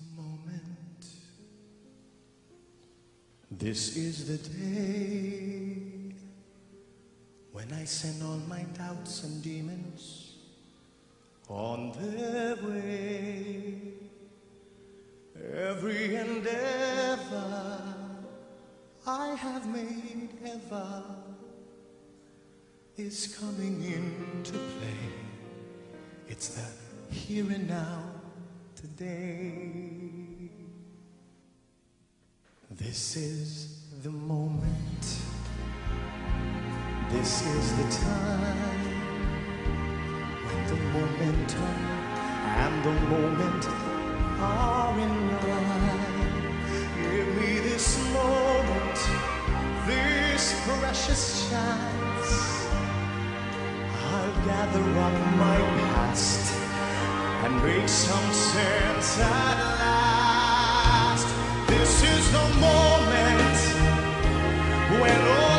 the moment. This is the day when I send all my doubts and demons on their way. Every endeavor I have made ever is coming into play. It's the here and now today. This is the moment. This is the time when the momentum and the moment are in line. Give me this moment, this precious chance. I'll gather up my past and make some sense at last. This is the moment when all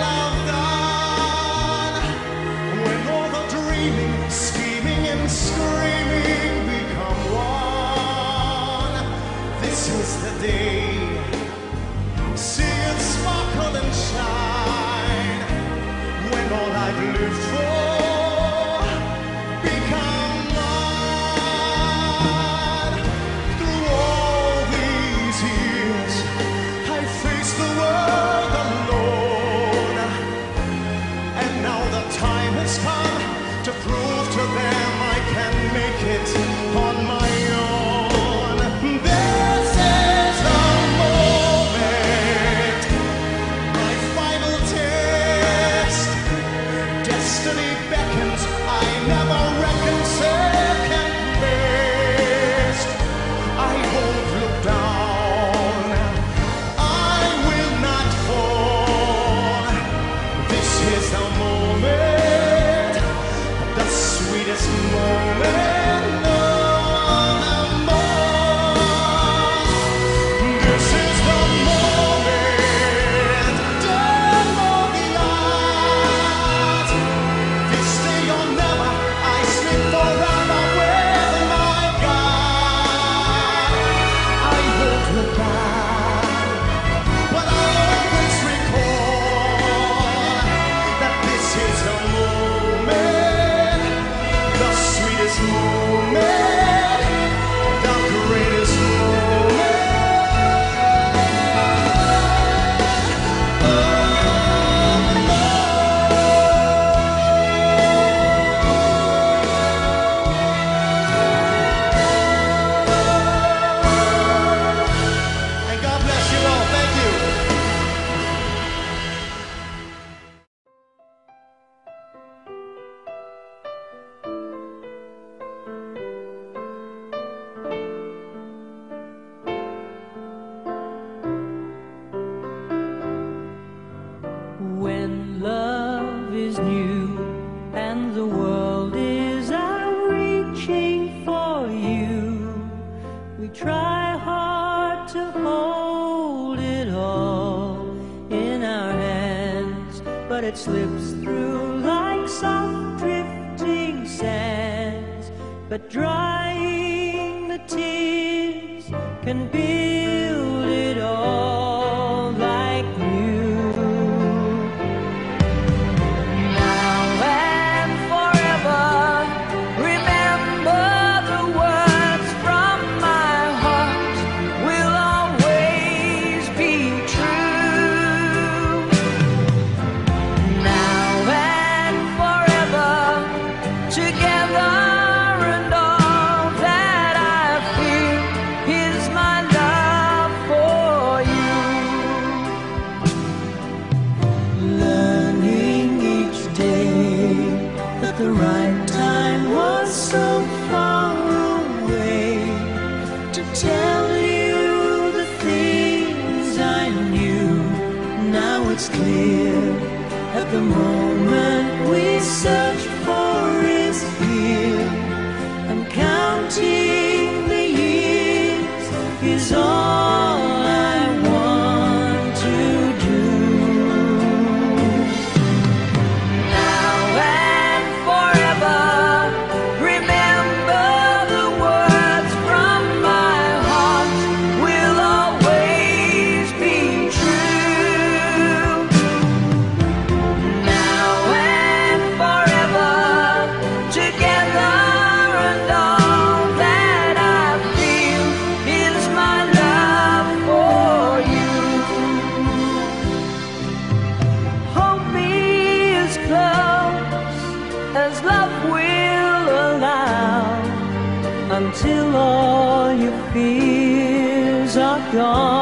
gone.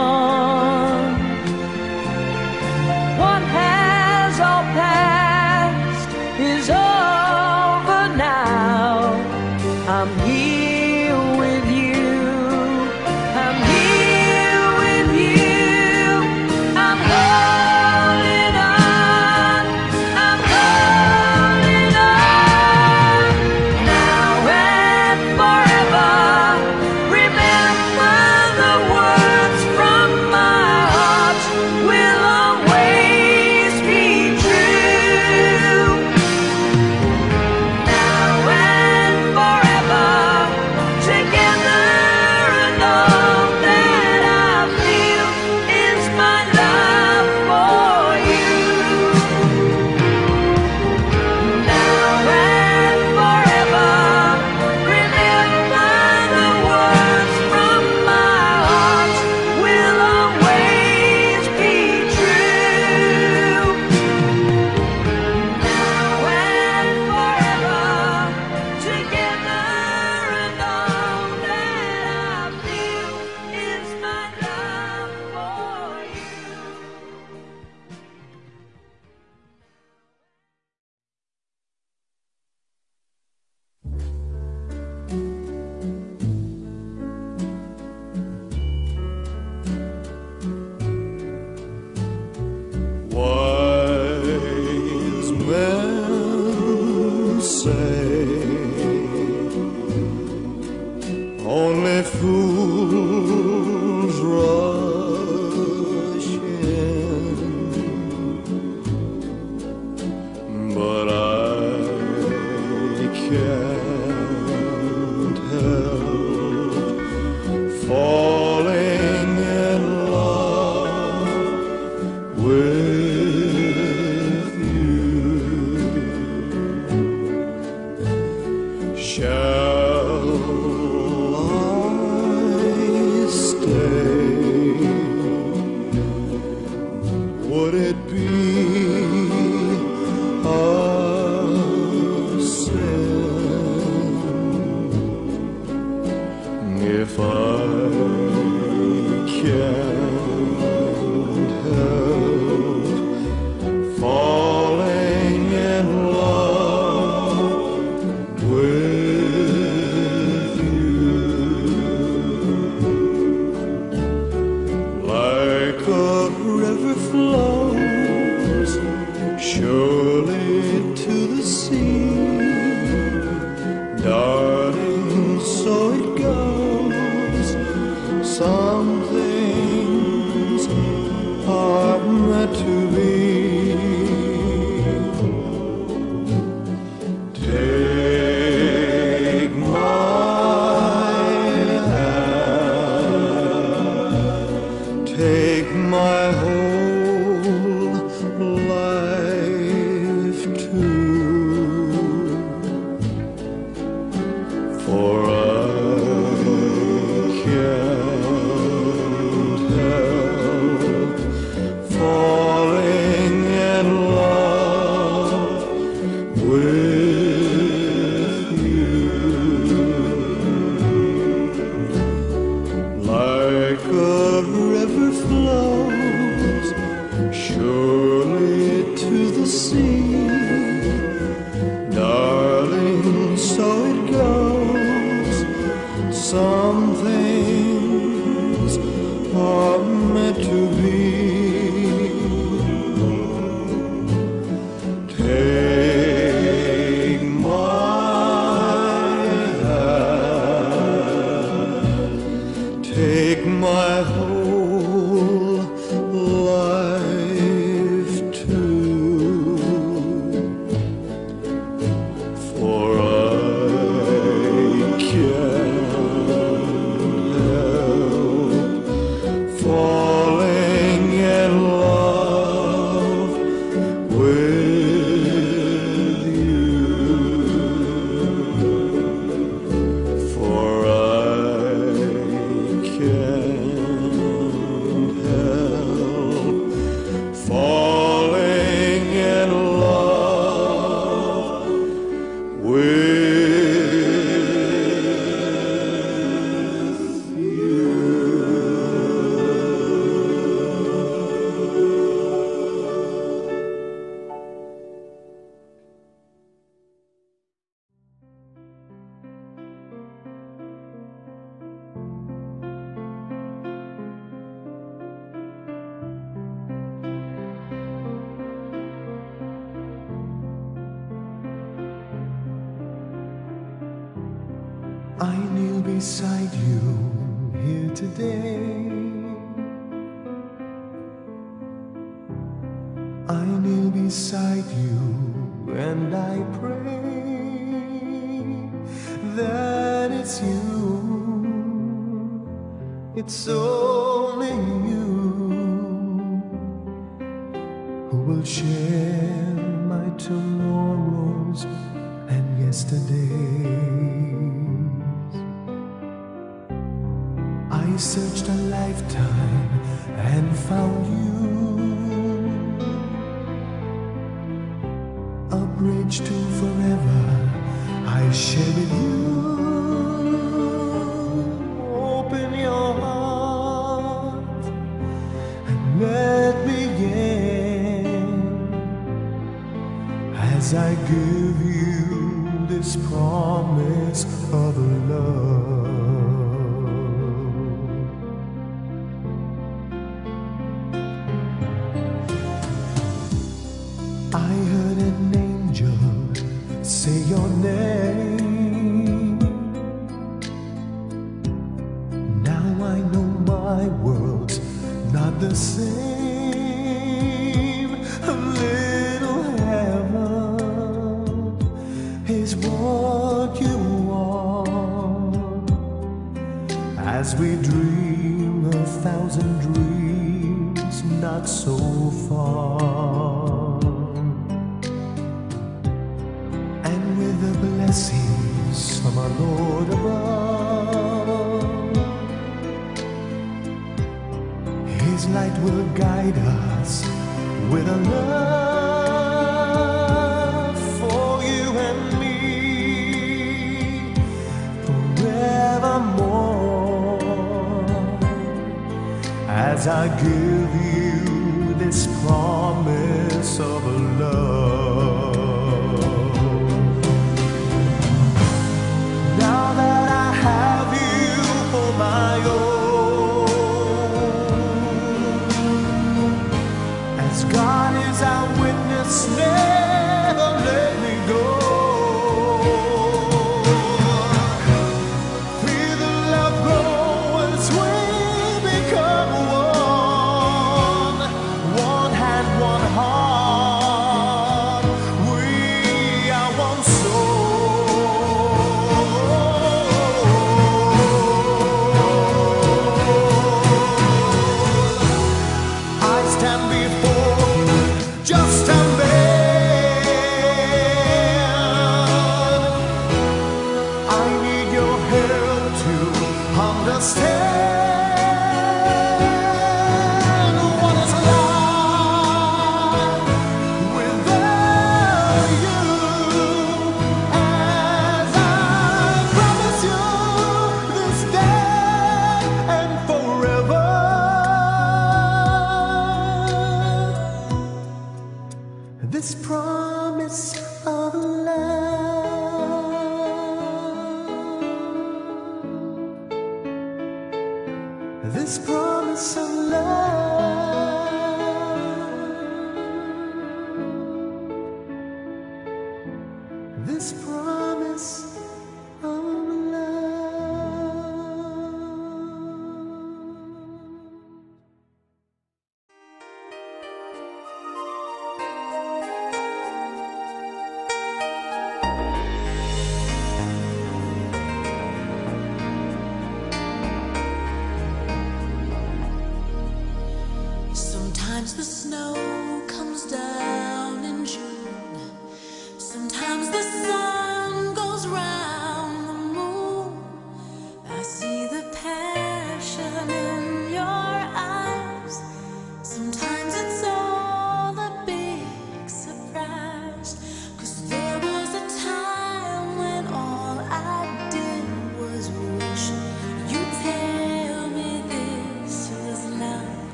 bridge to forever I share with you. Open your heart and let me in as I give you this promise as I give you.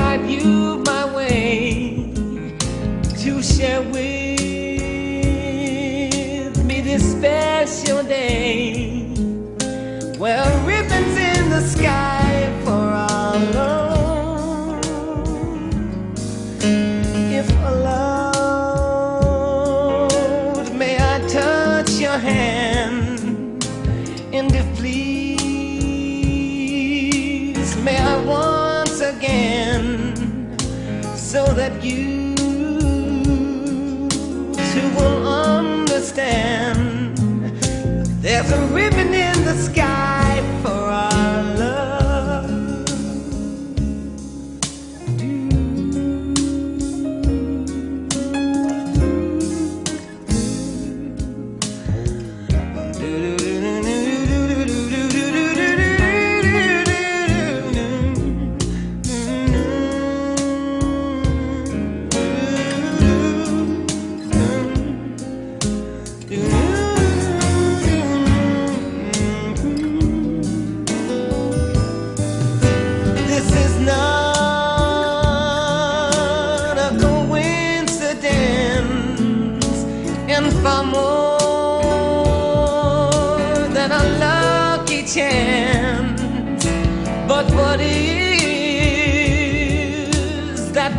describe you my way to share with me this special day. Well, ribbons in the sky. that you two will understand. There's a river.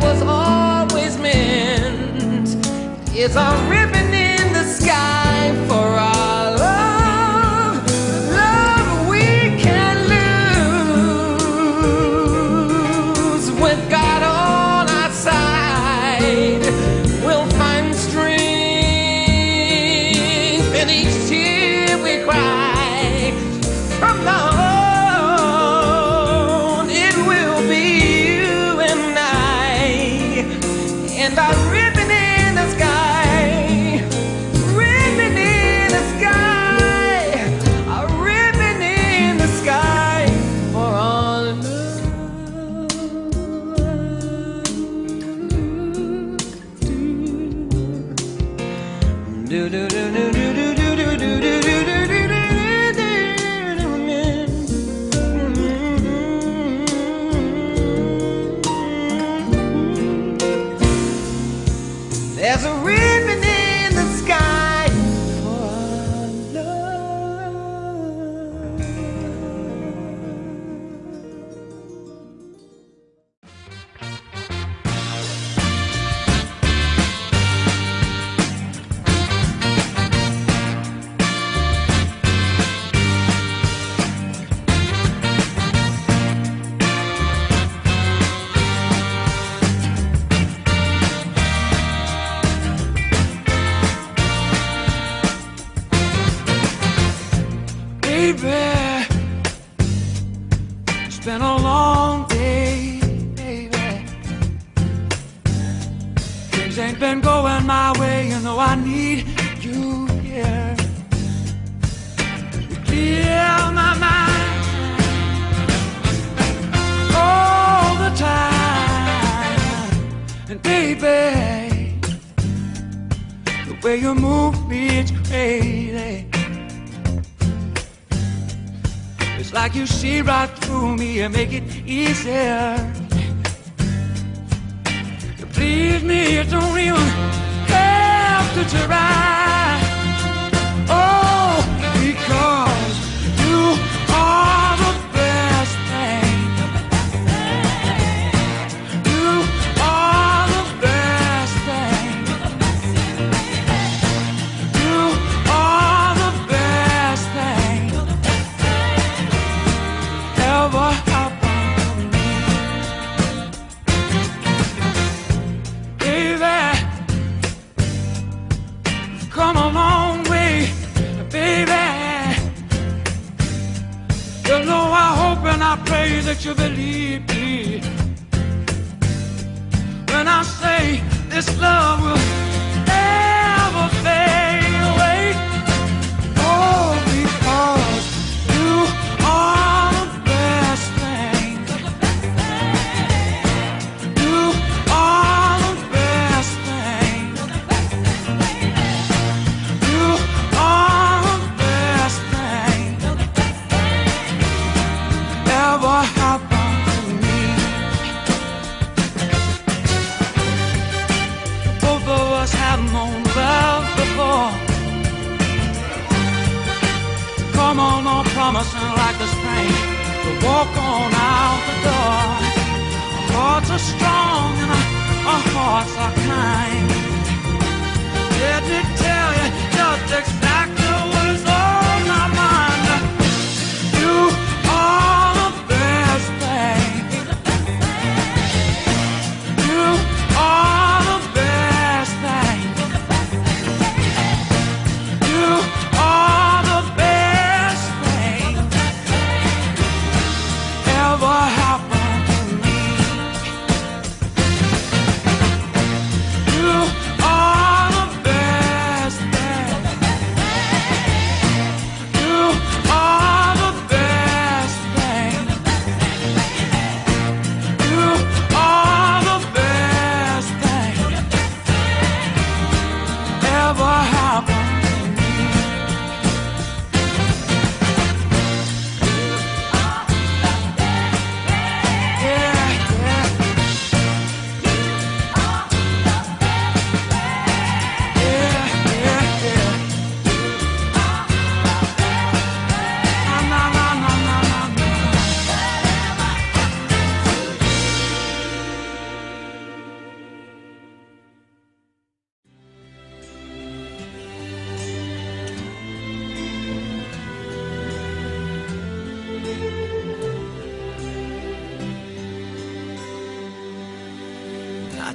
was always meant. It's already. yeah. promising like the spring to walk on out the door. Our hearts are strong and our, our hearts are kind. Let me tell you just explain?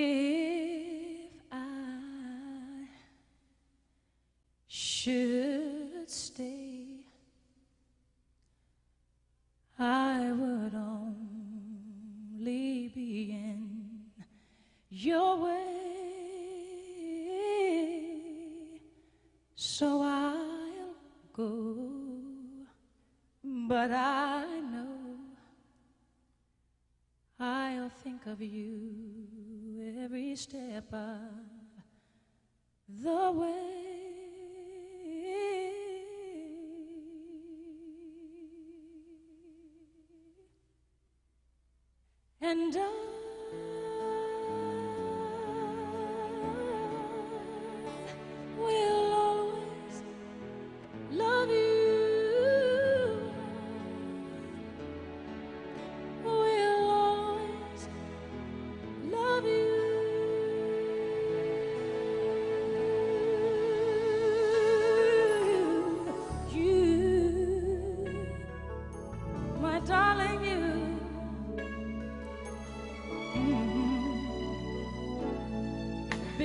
Yeah.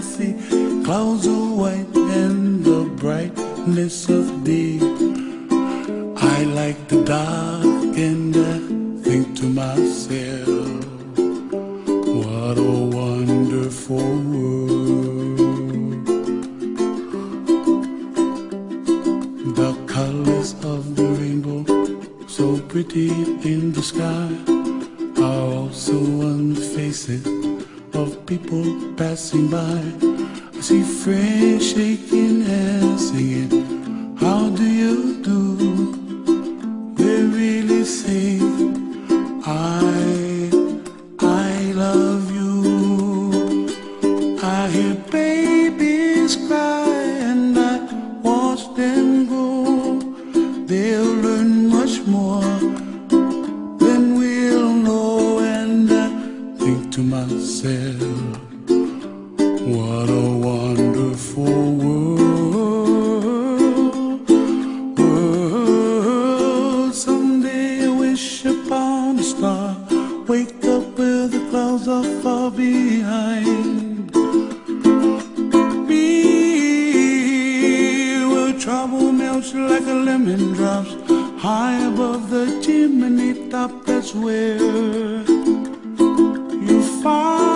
See clouds of white and the brightness of day. I like the dark and I think to myself, what a wonderful world. The colors of the rainbow, so pretty in the sky. heart. drops like a lemon drops High above the chimney top, that's where you find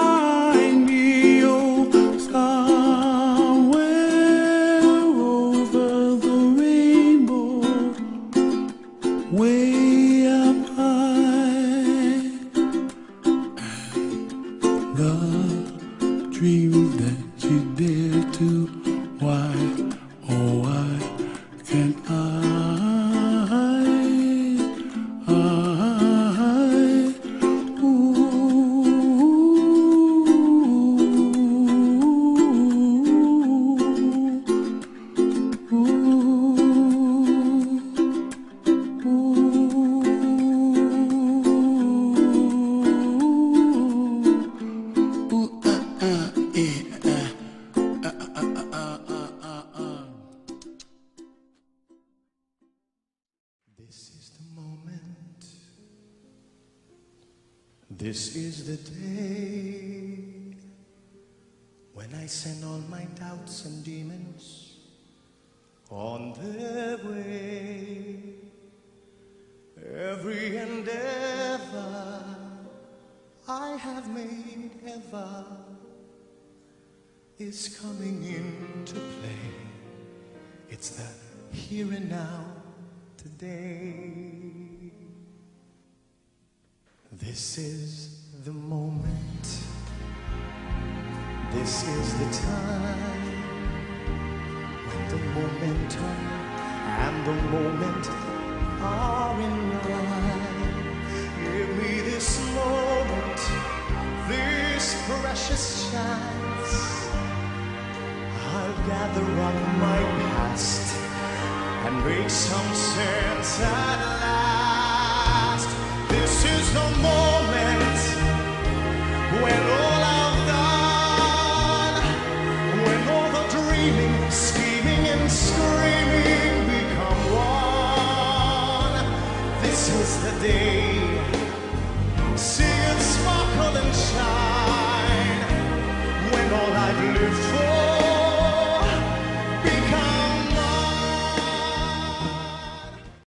is coming into play. It's the here and now today. This is the moment. This is the time when the momentum and the moment are in line. Give me this moment, this precious chance. I'll gather up my past and make some sense at last. This is the moment when all I've done, when all the dreaming, scheming, and screaming become one. This is the day. See it sparkle and shine when all I've lived for.